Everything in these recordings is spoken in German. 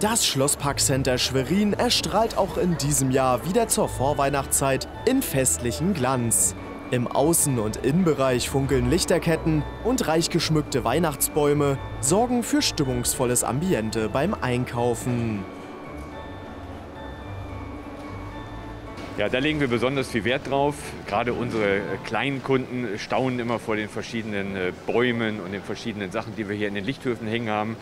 Das Schlossparkcenter Schwerin erstrahlt auch in diesem Jahr wieder zur Vorweihnachtszeit in festlichen Glanz. Im Außen- und Innenbereich funkeln Lichterketten und reich geschmückte Weihnachtsbäume sorgen für stimmungsvolles Ambiente beim Einkaufen. Ja, da legen wir besonders viel Wert drauf. Gerade unsere kleinen Kunden staunen immer vor den verschiedenen äh, Bäumen und den verschiedenen Sachen, die wir hier in den Lichthöfen hängen haben.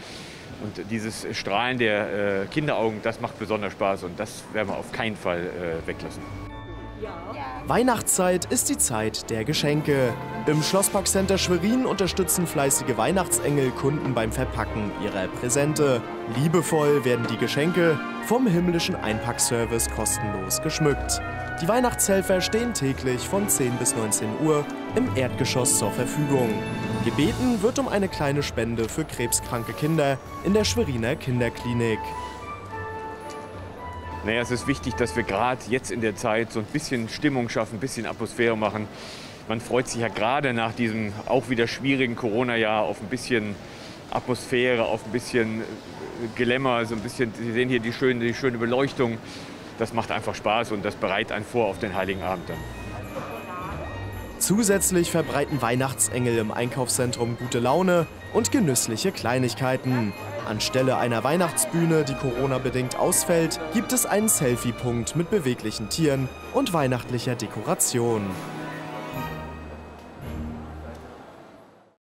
Und dieses Strahlen der äh, Kinderaugen, das macht besonders Spaß und das werden wir auf keinen Fall weglassen. Weihnachtszeit ist die Zeit der Geschenke. Im Schlossparkcenter Schwerin unterstützen fleißige Weihnachtsengel Kunden beim Verpacken ihrer Präsente. Liebevoll werden die Geschenke vom himmlischen Einpackservice kostenlos geschmückt. Die Weihnachtshelfer stehen täglich von 10 bis 19 Uhr im Erdgeschoss zur Verfügung. Gebeten wird um eine kleine Spende für krebskranke Kinder in der Schweriner Kinderklinik. Naja, es ist wichtig, dass wir gerade jetzt in der Zeit so ein bisschen Stimmung schaffen, ein bisschen Atmosphäre machen. Man freut sich ja gerade nach diesem auch wieder schwierigen Corona-Jahr auf ein bisschen Atmosphäre, auf ein bisschen äh, Glamour, so ein bisschen, Sie sehen hier die schöne, die schöne Beleuchtung. Das macht einfach Spaß und das bereitet einen vor auf den Heiligen Abend dann. Zusätzlich verbreiten Weihnachtsengel im Einkaufszentrum gute Laune und genüssliche Kleinigkeiten. Anstelle einer Weihnachtsbühne, die Corona-bedingt ausfällt, gibt es einen Selfie-Punkt mit beweglichen Tieren und weihnachtlicher Dekoration.